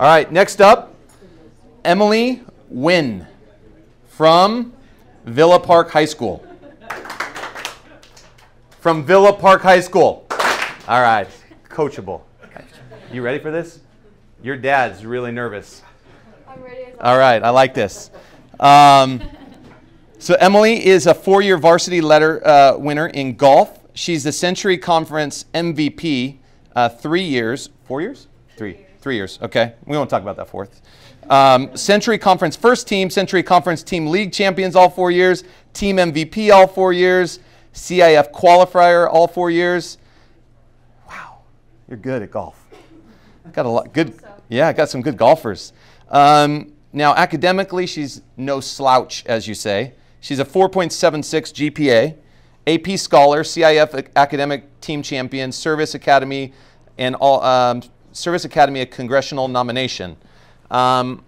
All right, next up, Emilie Nguyen from Villa Park High School. From Villa Park High School. All right, coachable. You ready for this? Your dad's really nervous. I'm ready All right, I like this. Um, so Emilie is a four-year varsity letter uh, winner in golf. She's the Century Conference MVP. Uh, three years, four years, three, three years. Okay, we won't talk about that fourth. Um, Century Conference first team, Century Conference team league champions all four years, team MVP all four years, CIF qualifier all four years. Wow, you're good at golf. Got a lot good. Yeah, got some good golfers. Um, now, academically, she's no slouch, as you say. She's a 4.76 GPA, AP scholar, CIF academic team champion, Service Academy, and all um, Service Academy a congressional nomination. Um,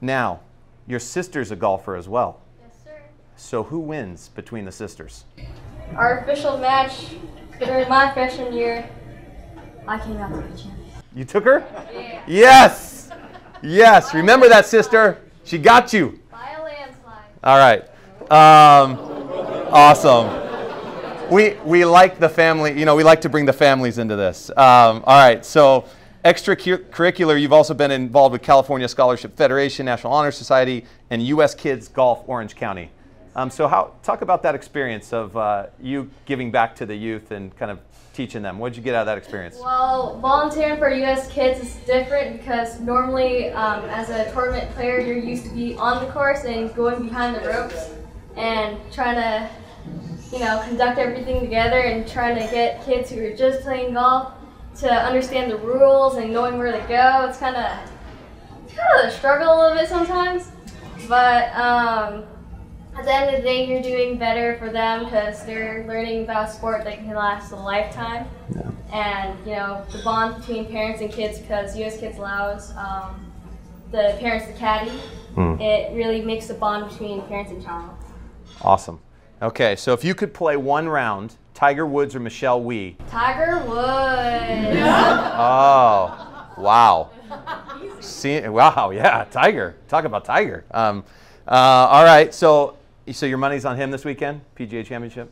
now, your sister's a golfer as well. Yes, sir. So who wins between the sisters? Our official match during my freshman year, I came out to be champion. You took her? Yeah. Yes. Yes. Remember that, sister. She got you. By a landslide. All right. Um, awesome. We, we like the family, you know, we like to bring the families into this. Um, all right, so extracurricular, you've also been involved with California Scholarship Federation, National Honor Society, and U.S. Kids Golf Orange County. Um, so, how talk about that experience of uh, you giving back to the youth and kind of teaching them. What did you get out of that experience? Well, volunteering for U.S. Kids is different because normally, um, as a tournament player, you're used to be on the course and going behind the ropes and trying to, you know, conduct everything together and trying to get kids who are just playing golf to understand the rules and knowing where to go. It's kind of, kind of a struggle a little bit sometimes, but. Um, at the end of the day, you're doing better for them because they're learning about a sport that can last a lifetime. Yeah. And you know the bond between parents and kids because U.S. Kids allows um, the parents to caddy. It really makes the bond between parents and child. Awesome. Okay, so if you could play one round, Tiger Woods or Michelle Wie. Tiger Woods. Oh, wow. See, wow, yeah, Tiger. Talk about Tiger. Um, uh, all right, so so your money's on him this weekend, PGA Championship.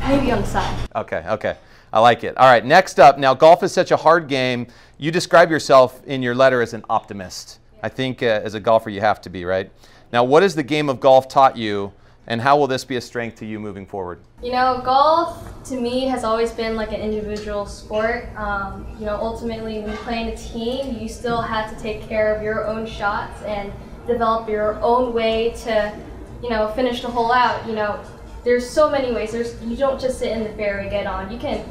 Maybe on the side. Okay, okay. I like it. All right, next up. Now, golf is such a hard game. You describe yourself in your letter as an optimist. I think uh, as a golfer, you have to be, right? Now, what has the game of golf taught you, and how will this be a strength to you moving forward? You know, golf to me has always been like an individual sport. Um, you know, ultimately, when you play in a team, you still have to take care of your own shots and develop your own way to, you know, finish the hole out. You know, there's so many ways. There's you don't just sit in the fairway get on. You can,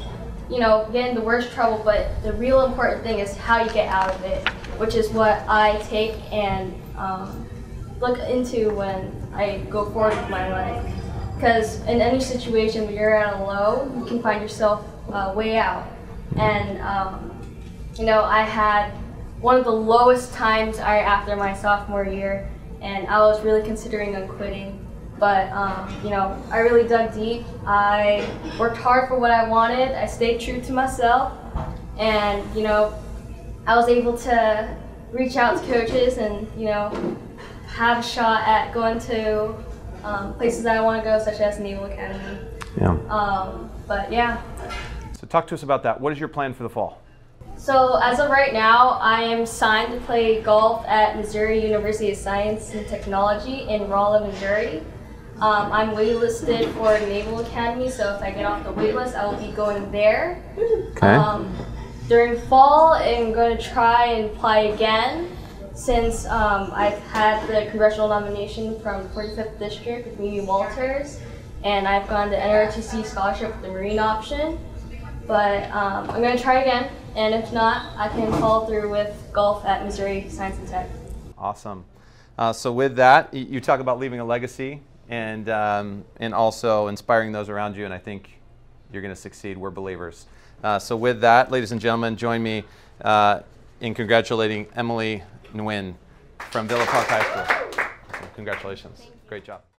you know, get in the worst trouble, but the real important thing is how you get out of it, which is what I take and um, look into when I go forward with my life. Because in any situation where you're at a low, you can find yourself uh, way out. And um, you know, I had one of the lowest times I after my sophomore year, and I was really considering on quitting. But um, you know, I really dug deep. I worked hard for what I wanted. I stayed true to myself, and you know, I was able to reach out to coaches and you know have a shot at going to um, places that I want to go, such as Naval Academy. Yeah. Um, but yeah, So talk to us about that. What is your plan for the fall? So as of right now, I am signed to play golf at Missouri University of Science and Technology in Rolla, Missouri. Um, I'm waitlisted for Naval Academy, so if I get off the waitlist, I will be going there. Okay. Um, during fall, I'm going to try and apply again since um, I've had the congressional nomination from 45th District with Mimi Walters, and I've gone to NRTC scholarship with the Marine option. But um, I'm going to try again, and if not, I can follow through with golf at Missouri Science and Tech. Awesome. Uh, so with that, you talk about leaving a legacy and um, and also inspiring those around you, and I think you're going to succeed. We're believers. Uh, so with that, ladies and gentlemen, join me uh, in congratulating Emilie Nguyen from Villa Park High School. Congratulations. Great job.